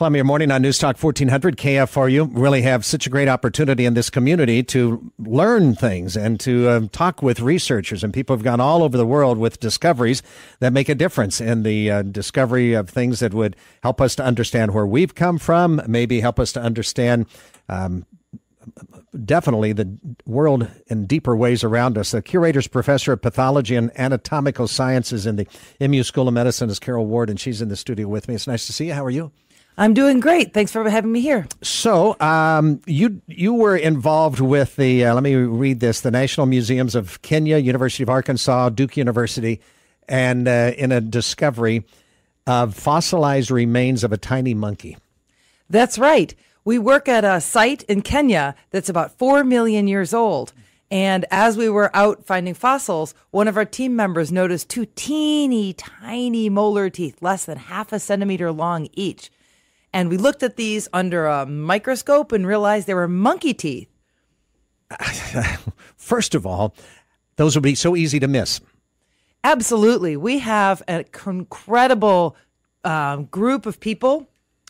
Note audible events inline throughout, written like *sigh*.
Columbia Morning on News Talk 1400 KFRU. Really have such a great opportunity in this community to learn things and to um, talk with researchers and people who've gone all over the world with discoveries that make a difference in the uh, discovery of things that would help us to understand where we've come from, maybe help us to understand um, definitely the world in deeper ways around us. The curator's professor of pathology and anatomical sciences in the MU School of Medicine is Carol Ward, and she's in the studio with me. It's nice to see you. How are you? I'm doing great. Thanks for having me here. So, um, you you were involved with the. Uh, let me read this: the National Museums of Kenya, University of Arkansas, Duke University, and uh, in a discovery of fossilized remains of a tiny monkey. That's right. We work at a site in Kenya that's about four million years old. And as we were out finding fossils, one of our team members noticed two teeny tiny molar teeth, less than half a centimeter long each. And we looked at these under a microscope and realized they were monkey teeth. *laughs* First of all, those would be so easy to miss. Absolutely. We have an incredible um, group of people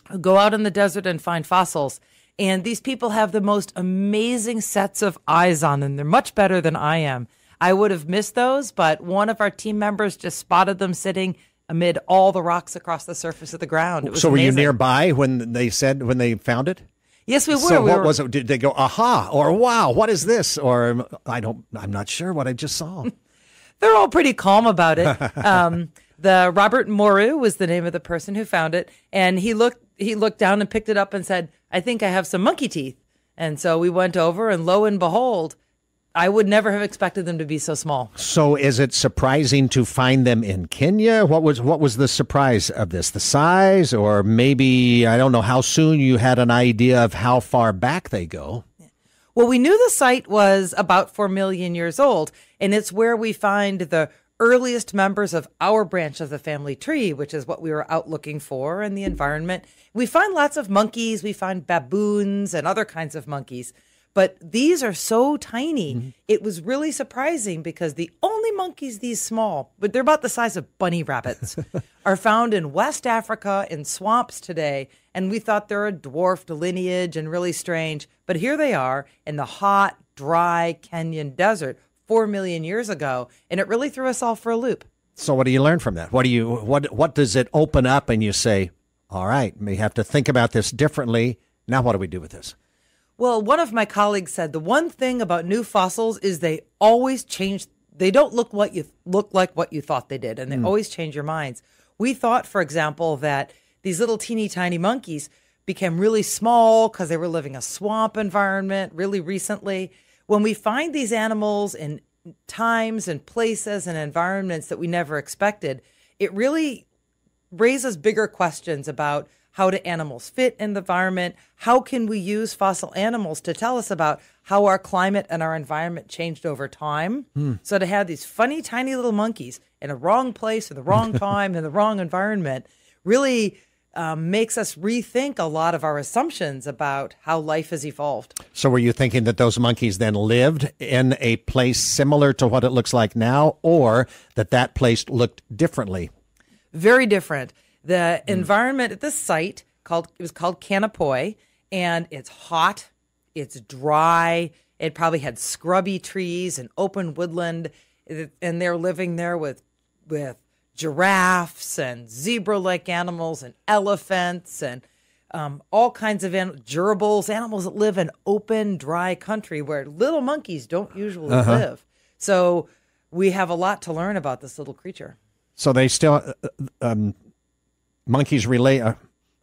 who go out in the desert and find fossils. And these people have the most amazing sets of eyes on them. They're much better than I am. I would have missed those, but one of our team members just spotted them sitting amid all the rocks across the surface of the ground. so, were amazing. you nearby when they said when they found it? Yes, we were. So, we what were... was it? Did they go aha or wow? What is this? Or I don't. I'm not sure what I just saw. *laughs* They're all pretty calm about it. *laughs* Um, the Robert Moru was the name of the person who found it, and he looked he looked down and picked it up and said, "I think I have some monkey teeth." And so we went over, and lo and behold, I would never have expected them to be so small. So, is it surprising to find them in Kenya? What was what was the surprise of this? The size, or maybe I don't know how soon you had an idea of how far back they go. Well, we knew the site was about four million years old, and it's where we find the earliest members of our branch of the family tree, which is what we were out looking for in the environment. We find lots of monkeys, we find baboons and other kinds of monkeys. But these are so tiny. Mm-hmm. It was really surprising because the only monkeys these small, but they're about the size of bunny rabbits, *laughs* are found in West Africa in swamps today. And we thought they're a dwarfed lineage and really strange. But here they are in the hot, dry Kenyan desert four million years ago. And it really threw us all for a loop. So what do you learn from that? What do you what what does it open up and you say, all right, we have to think about this differently. Now what do we do with this? Well, one of my colleagues said the one thing about new fossils is they always change. They don't look what you look like what you thought they did, and they mm. always change your minds. We thought, for example, that these little teeny tiny monkeys became really small because they were living a swamp environment really recently. When we find these animals in times and places and environments that we never expected, it really raises bigger questions about how do animals fit in the environment? How can we use fossil animals to tell us about how our climate and our environment changed over time? Hmm. So to have these funny, tiny little monkeys in a wrong place, at the wrong *laughs* time, in the wrong environment, really um, makes us rethink a lot of our assumptions about how life has evolved. So, were you thinking that those monkeys then lived in a place similar to what it looks like now, or that that place looked differently? Very different. The mm. environment at this site called it was called Kanapoi, and it's hot, it's dry. It probably had scrubby trees and open woodland, and they're living there with with giraffes and zebra-like animals and elephants and um, all kinds of an- gerbils, animals that live in open, dry country where little monkeys don't usually uh-huh. live. So we have a lot to learn about this little creature. So they still uh, uh um, monkeys relate. Uh,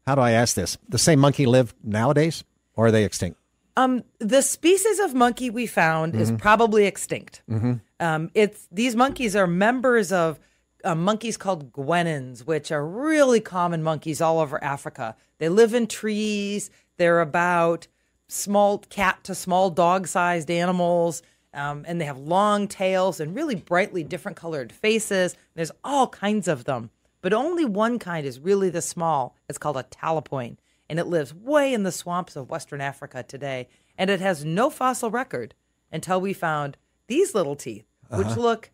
how do I ask this? The same monkey live nowadays, or are they extinct? Um, the species of monkey we found mm-hmm. is probably extinct. Mm-hmm. Um, it's these monkeys are members of uh, monkeys called guenons, which are really common monkeys all over Africa. They live in trees. They're about small cat to small dog sized animals. Um, and they have long tails and really brightly different colored faces. There's all kinds of them. But only one kind is really the small. It's called a talapoin, and it lives way in the swamps of Western Africa today. And it has no fossil record until we found these little teeth, which uh-huh. look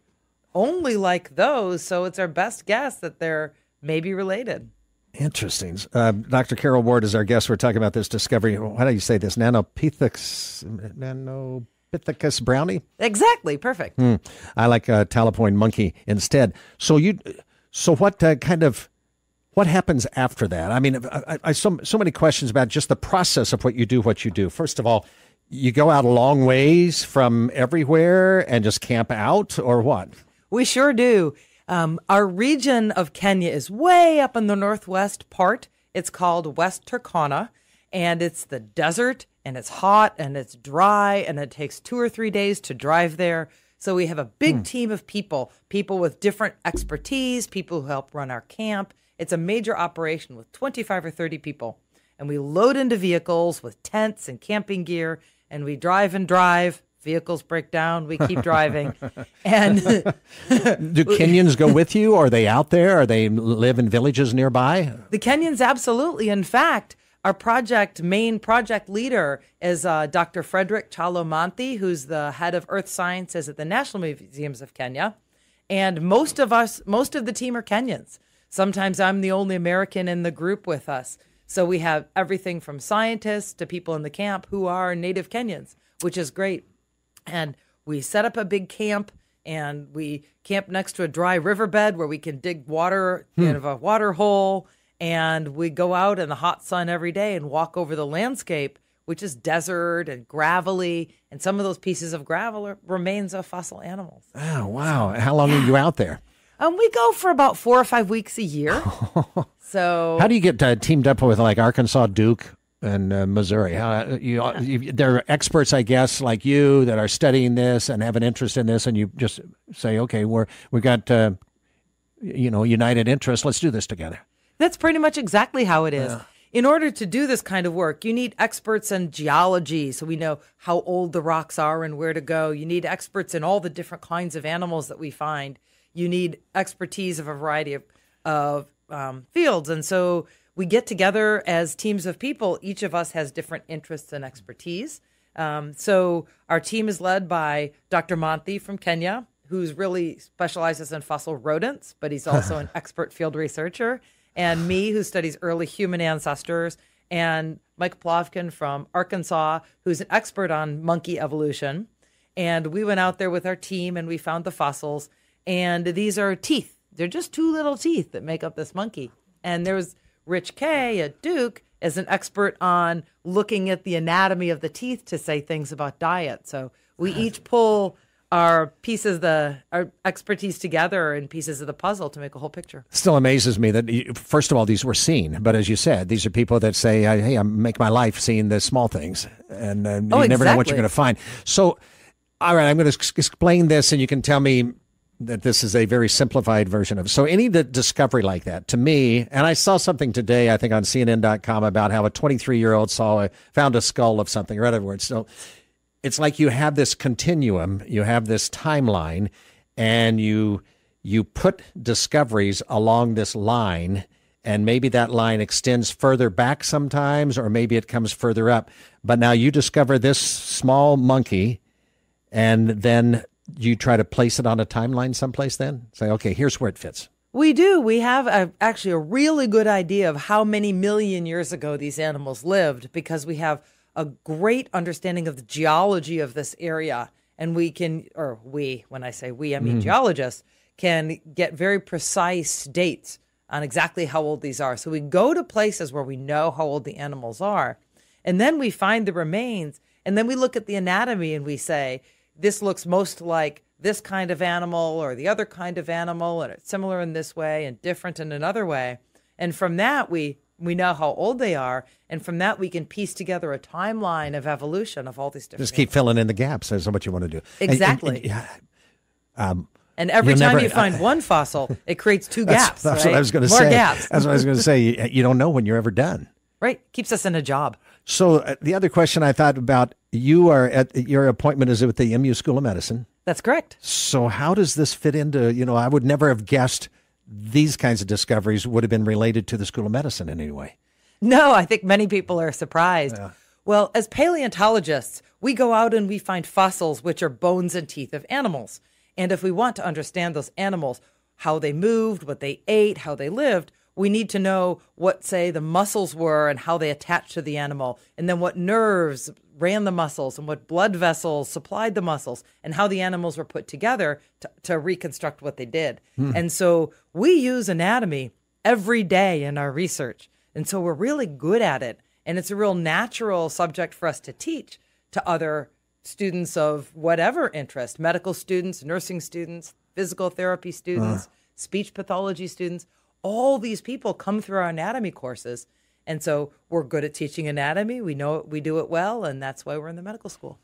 only like those. So it's our best guess that they're maybe related. Interesting. Uh, Dr. Carol Ward is our guest. We're talking about this discovery. How do you say this? Nanopithecus, Nanopithecus browni? Exactly. Perfect. Hmm. I like a Talapoin monkey instead. So you, so what uh, kind of, what happens after that? I mean, I, I so so many questions about just the process of what you do. What you do. First of all, you go out a long ways from everywhere and just camp out, or what? We sure do. Um, our region of Kenya is way up in the northwest part. It's called West Turkana, and it's the desert, and it's hot, and it's dry, and it takes two or three days to drive there. So we have a big hmm. team of people, people with different expertise, people who help run our camp. It's a major operation with 25 or 30 people. And we load into vehicles with tents and camping gear, and we drive and drive vehicles break down, we keep driving. *laughs* and do *laughs* Kenyans go with you? Are they out there? Are they live in villages nearby? The Kenyans absolutely. In fact, our project main project leader is uh, Dr. Frederick Kyalo Manthi, who's the head of earth sciences at the National Museums of Kenya. And most of us, most of the team are Kenyans. Sometimes I'm the only American in the group with us. So we have everything from scientists to people in the camp who are native Kenyans, which is great and we set up a big camp and we camp next to a dry riverbed where we can dig water hmm. out of a water hole and we go out in the hot sun every day and walk over the landscape which is desert and gravelly and some of those pieces of gravel are remains of fossil animals oh wow how long yeah. are you out there *sighs* um, we go for about four or five weeks a year *laughs* so how do you get uh, teamed up with like arkansas duke and uh, Missouri. How, you, you, there are experts, I guess, like you that are studying this and have an interest in this, and you just say, okay, we're we got uh, you know united interest. Let's do this together. That's pretty much exactly how it is. Uh, in order to do this kind of work, you need experts in geology, so we know how old the rocks are and where to go. You need experts in all the different kinds of animals that we find. You need expertise of a variety of of um, fields, and so we get together as teams of people. Each of us has different interests and expertise. Um, so our team is led by Dr. Manthi from Kenya, who's really specializes in fossil rodents, but he's also an *laughs* expert field researcher, and me, who studies early human ancestors, and Mike Plavcan from Arkansas, who's an expert on monkey evolution. And we went out there with our team and we found the fossils. And these are teeth. They're just two little teeth that make up this monkey. And there was Rich Kay at Duke is an expert on looking at the anatomy of the teeth to say things about diet. So we each pull our pieces the our expertise together and pieces of the puzzle to make a whole picture. Still amazes me that you, first of all these were seen, but as you said, these are people that say, "Hey, I make my life seeing the small things," and uh, you oh, never exactly. know what you're going to find. So, all right, I'm going to explain this, and you can tell me that this is a very simplified version of. So any discovery like that to me, and I saw something today, I think on CNN.com about how a 23 year old saw a, found a skull of something, or other words. So it's like you have this continuum, you have this timeline, and you you put discoveries along this line. And maybe that line extends further back sometimes, or maybe it comes further up. But now you discover this small monkey, and then you try to place it on a timeline someplace then? Say, okay, here's where it fits. We do. We have a, actually a really good idea of how many million years ago these animals lived because we have a great understanding of the geology of this area. And we can, or we, when I say we, I mean mm. geologists, can get very precise dates on exactly how old these are. So we go to places where we know how old the animals are. And then we find the remains. And then we look at the anatomy and we say, this looks most like this kind of animal or the other kind of animal, and it's similar in this way and different in another way. And from that, we we know how old they are, and from that we can piece together a timeline of evolution of all these different. Just keep animals. filling in the gaps. That's what you want to do. Exactly. And, and, and, um, and every time never, you *laughs* find uh, one fossil, it creates two gaps. That's, that's right? what I was going to say. More gaps. That's what I was going to say. You, you, don't know when you're ever done. Right. Keeps us in a job. So uh, the other question I thought about you are at your appointment is it with the MU School of Medicine. That's correct. So how does this fit into, you know, I would never have guessed these kinds of discoveries would have been related to the School of Medicine in any way. No, I think many people are surprised. Yeah. Well, as paleontologists, we go out and we find fossils, which are bones and teeth of animals. And if we want to understand those animals, how they moved, what they ate, how they lived, we need to know what, say, the muscles were and how they attached to the animal, and then what nerves ran the muscles and what blood vessels supplied the muscles and how the animals were put together to, to reconstruct what they did. Hmm. And so we use anatomy every day in our research. And so we're really good at it. And it's a real natural subject for us to teach to other students of whatever interest medical students, nursing students, physical therapy students, uh. speech pathology students. All these people come through our anatomy courses and so we're good at teaching anatomy. We know it, we do it well, and that's why we're in the medical school.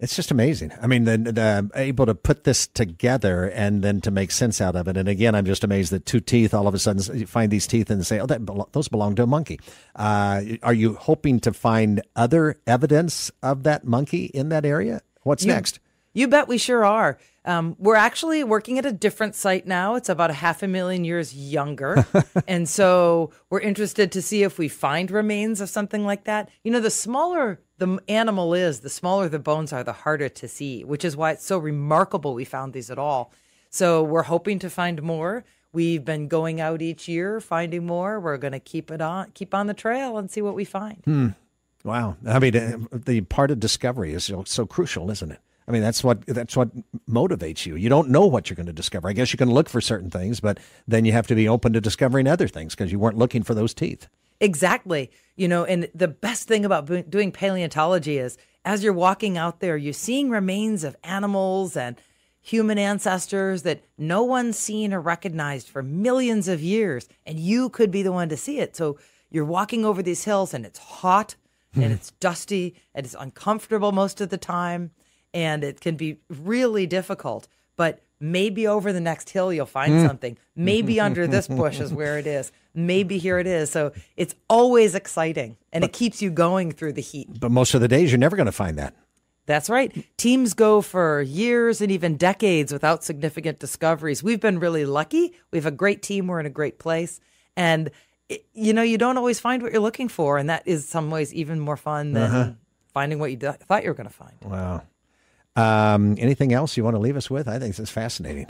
It's just amazing. I mean, the, the, able to put this together and then to make sense out of it. And again, I'm just amazed that two teeth. All of a sudden, you find these teeth and say, "Oh, that those belong to a monkey." Uh, are you hoping to find other evidence of that monkey in that area? What's you, next? You bet we sure are. Um, we're actually working at a different site now. It's about a half a million years younger. *laughs* and so we're interested to see if we find remains of something like that. You know, the smaller the animal is, the smaller the bones are, the harder to see, which is why it's so remarkable we found these at all. So we're hoping to find more. We've been going out each year finding more. We're going to keep it on, keep on the trail and see what we find. Hmm. Wow. I mean, the part of discovery is so crucial, isn't it? I mean, that's what that's what motivates you. You don't know what you're going to discover. I guess you can look for certain things, but then you have to be open to discovering other things because you weren't looking for those teeth. Exactly. You know, and the best thing about doing paleontology is as you're walking out there, you're seeing remains of animals and human ancestors that no one's seen or recognized for millions of years, and you could be the one to see it. So you're walking over these hills and it's hot and hmm. it's dusty and it's uncomfortable most of the time and it can be really difficult. But maybe over the next hill you'll find mm. something. Maybe under this bush is where it is. Maybe here it is. So it's always exciting and but, it keeps you going through the heat. But most of the days you're never going to find that. That's right. Teams go for years and even decades without significant discoveries. We've been really lucky. We have a great team. We're in a great place. And, it, you know, you don't always find what you're looking for. And that is some ways even more fun than uh-huh. finding what you th- thought you were going to find. Wow. Um, anything else you want to leave us with? I think this is fascinating.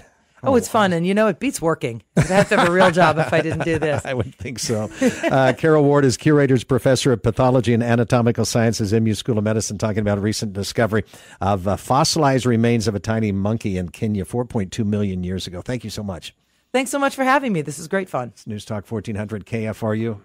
Oh, it's fun. And you know, it beats working. I'd have to have a real job if I didn't do this. *laughs* I would think so. Uh, Carol Ward is Curator's Professor of Pathology and Anatomical Sciences, MU School of Medicine, talking about a recent discovery of uh, fossilized remains of a tiny monkey in Kenya 4.2 million years ago. Thank you so much. Thanks so much for having me. This is great fun. It's News Talk 1400 KFRU.